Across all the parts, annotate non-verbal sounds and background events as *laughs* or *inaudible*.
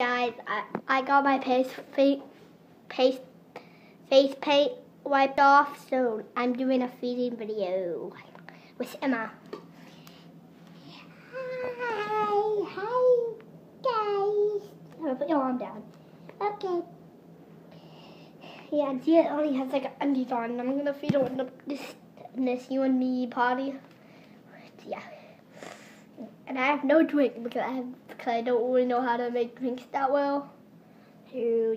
Guys, I, I got my face, face, face, paint wiped off, so I'm doing a feeding video with Emma. Hi, hi, guys. I'm gonna put your arm down. Okay. Yeah, it only has like undies on, I'm gonna feed it this, this you and me party. Yeah. And I have no drink because I have because I don't really know how to make drinks that well. Yeah.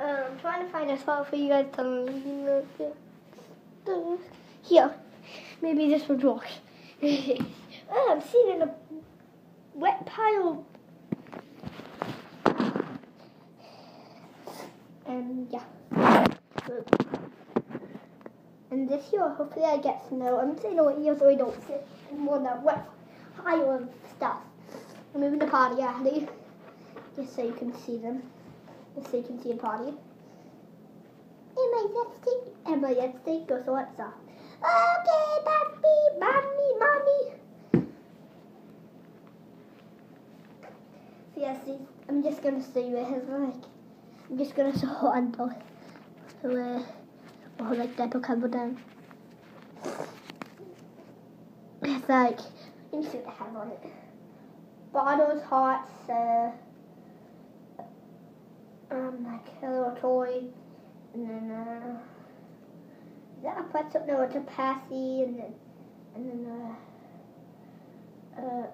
Um, I'm trying to find a spot for you guys to look. Here. Maybe this would work. oh, I'm sitting in a wet pile. And yeah. This year, hopefully I get snow. I'm saying no here so I don't sit in more that wet pile of stuff. I'm moving the party alley, just so you can see them. Just so you can see the party. My lipstick, and my lipstick goes so what's up. Okay, papi, mommy, mommy. So yeah, see, I'm just gonna show you it. Like, I'm just gonna show on the, the or like that will cover them. It's like, you see they have on it. Bottles, hearts, uh, um, like a little toy, and then, uh, that a pretzel? No, it's a passy, and then, and then, uh, uh,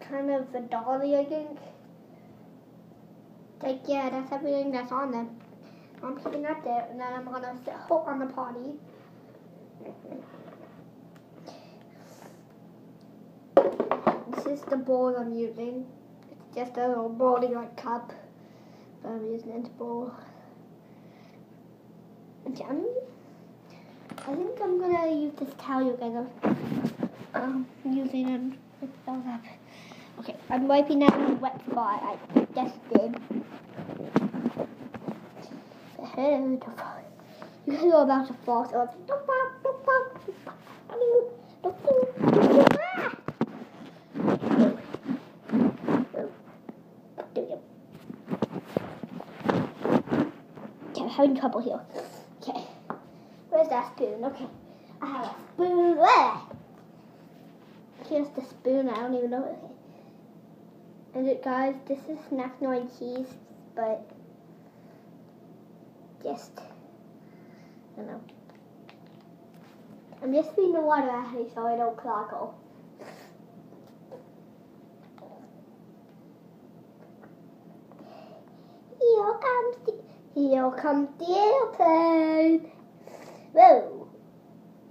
kind of a dolly, I think. Like, yeah, that's everything that's on them. I'm putting that there, and then I'm gonna sit on the potty. This is the bowl I'm using. It's just a little bowling like cup. But I'm using it to bowl. Okay, I think I'm gonna use this towel you guys are um, using it with those up. Okay, I'm wiping that wet spot I just did. You guys are about to fall, so Okay, I'm having trouble here. Okay, where's that spoon? Okay, I have a spoon. Where? Here's the spoon. I don't even know. Okay. And it, guys, this is snack noise cheese, but just, I don't know. I'm just feeding the water actually so I don't clog Here comes the, here comes the airplane. Whoa.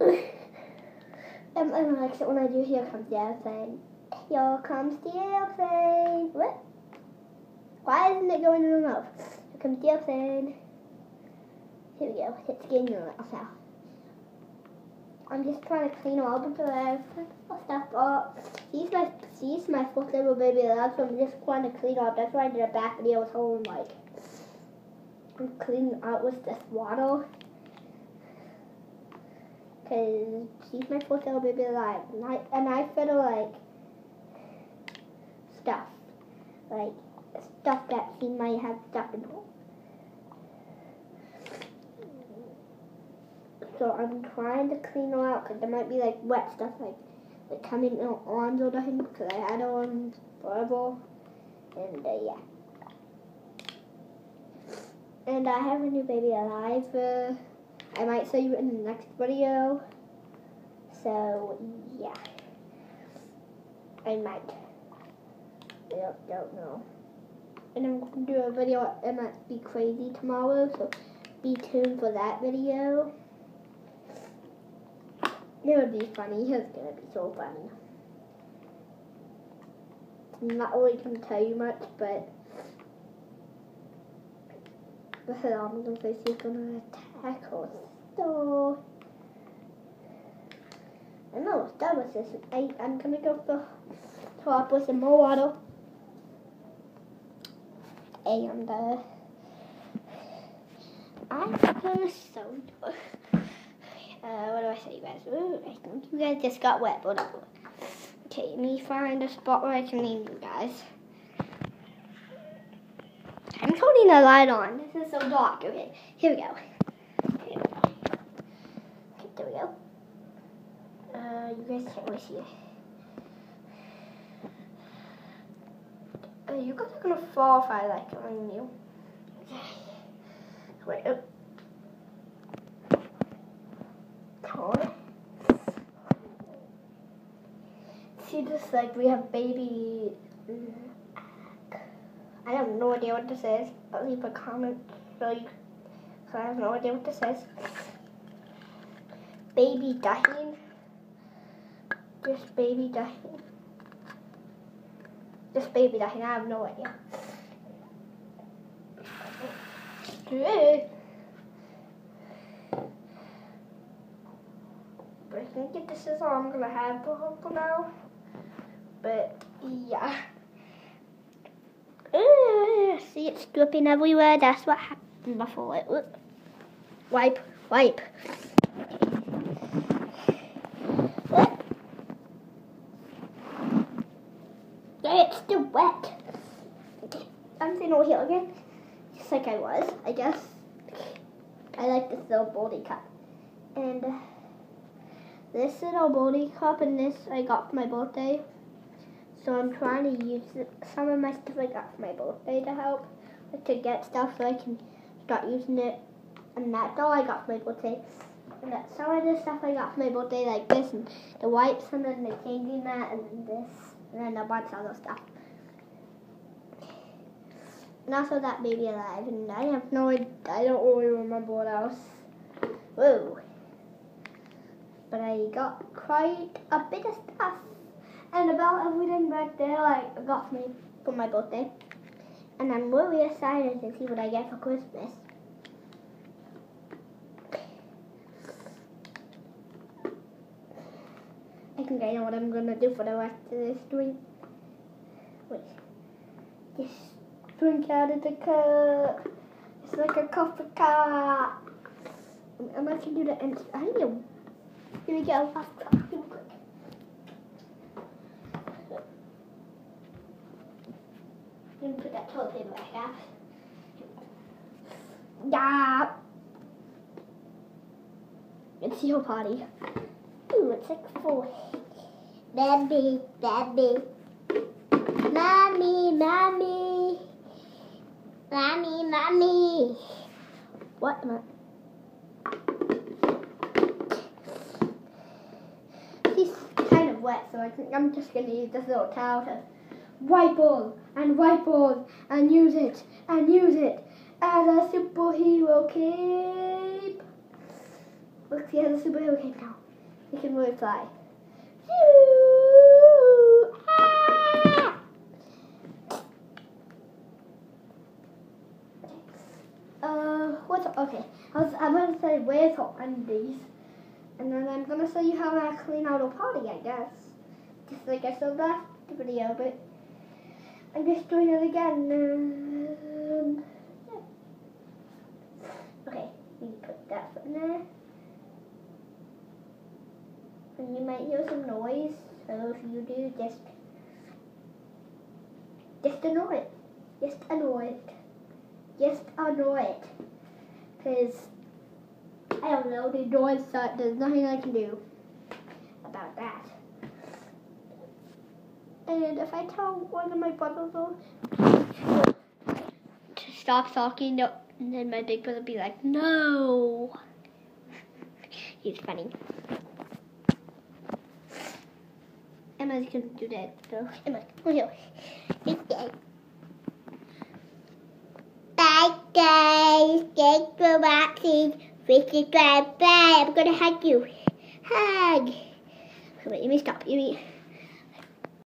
*laughs* um, I don't like it when I do here comes the airplane. Here comes the airplane. What? Why isn't it going in the mouth? Here comes the airplane. Here we go. It's getting your little now. I'm just trying to clean all the stuff up. He's my he's my fourth little baby alive, so I'm just trying to clean up. That's why I did a back video with home like I'm cleaning out with this water. Cause he's my fourth little baby alive. And I and I like stuff. Like stuff that he might have stuff in home. So I'm trying to clean them out because there might be like wet stuff like like coming on or nothing because I had on forever. And uh, yeah. And I have a new baby alive. Uh, I might show you in the next video. So yeah. I might. I don't, don't know. And I'm going to do a video it might be crazy tomorrow, so be tuned for that video. It would be funny. It's gonna be so funny. Not really gonna tell you much, but the looks like she's gonna attack us. So I know done with this. I, I'm gonna go for top with some more water. And uh, I'm gonna soda. Uh, what do I say, you guys? Ooh, I think you guys just got wet. Okay, let me find a spot where I can leave you guys. I'm turning the light on. This is so dark. Okay, here we go. Here we go. Okay, there we go. Uh, you guys can't really see it. Uh, you guys are gonna fall if I like on you. Okay. Wait. Uh, on. This like we have baby. I have no idea what this is. I'll leave a comment so you. So I have no idea what this is. Baby Dahin. Just baby Dahin. Just baby Dahin. I have no idea. But I think if this is all I'm gonna have for now. But yeah. Uh, see it's dripping everywhere. That's what happened before. It, wipe, wipe. It's still wet. I'm sitting over here again, just like I was, I guess. I like this little body cup. And this little body cup and this I got for my birthday. So I'm trying to use some of my stuff I got for my birthday to help, like to get stuff so I can start using it. And that's all I got for my birthday. And that's some of the stuff I got for my birthday, like this, and the wipes, and then the changing mat, and then this, and then a bunch of other stuff. And also that baby alive, and I have no I don't really remember what else. Whoa. But I got quite a bit of stuff and about everything back there like got me for my birthday. And I'm really excited to see what I get for Christmas. I think I know what I'm gonna do for the rest of this drink. Wait. Just drink out of the cup. It's like a coffee cup. I'm gonna do the end. I know. Here we go. and put that toilet paper back up. Yeah. It's your party. Ooh, it's like four. Baby, baby. Mommy, mommy. Mommy, mommy. What am I? He's kind of wet, so I think I'm just going to use this little towel to wipe all and all and use it and use it as a superhero cape. Look, he has a superhero cape now. He can really fly. Uh, what's okay? I was, I'm gonna say where's her undies, and then I'm gonna show you how I clean out a party. I guess, just like I said last video, but. I'm just doing it again. Um. Okay, we put that in there. And you might hear some noise, so if you do, just just annoy it. Just annoy it. Just annoy it. Because, I don't know, the noise, there's nothing I can do about that. And if I tell one of my brothers to stop talking, no, and then my big brother will be like, no. He's funny. Emma's gonna do that, so Emma, come here. Bye guys, thanks for watching. Please subscribe. Bye. I'm gonna hug you. Hug. Wait, let me stop. Let me.